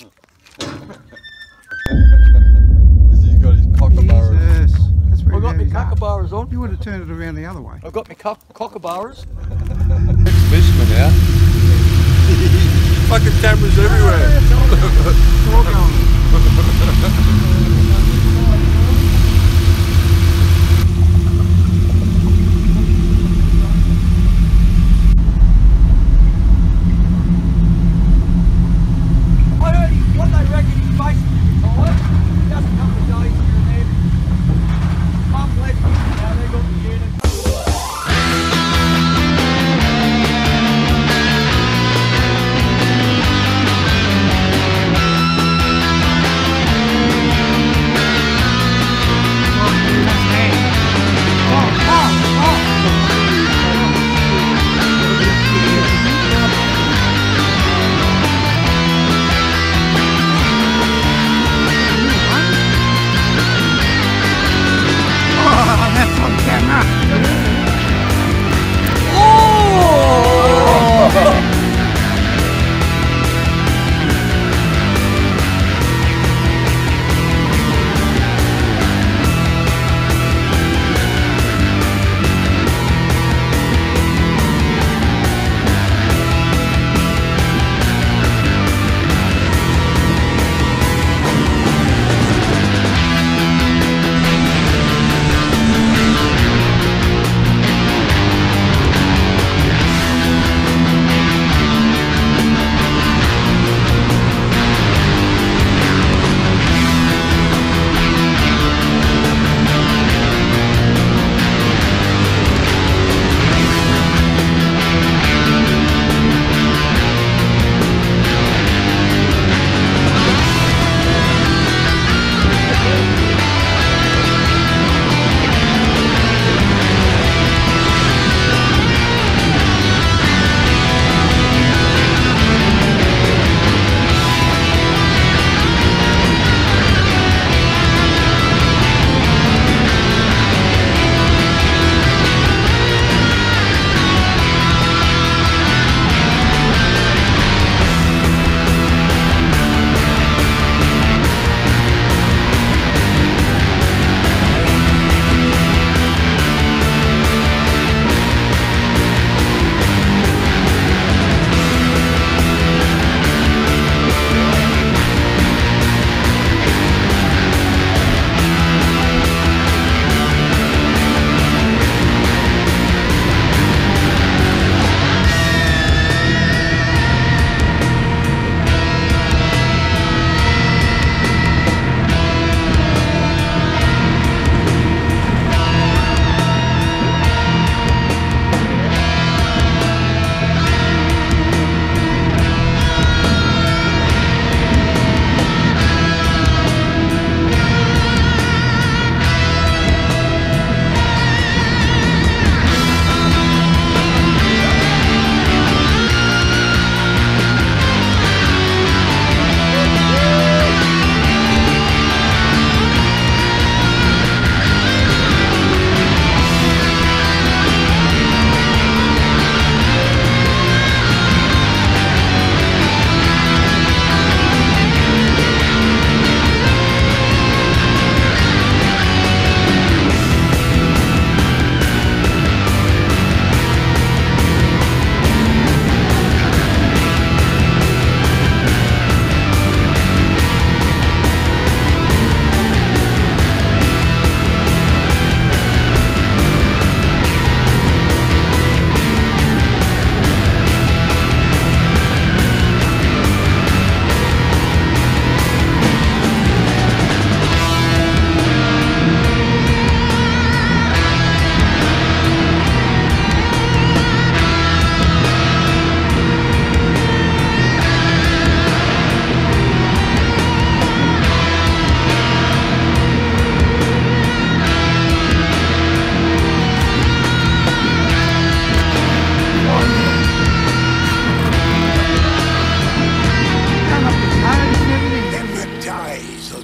He's got his cockabaras. Jesus. That's where I've got my his arm. kookaburras on. You would have turned it around the other way. I've got my cock- kookaburras. Ex-fisherman out. Fucking cameras everywhere. It's all going.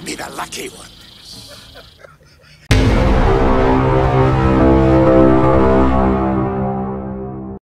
be the lucky one.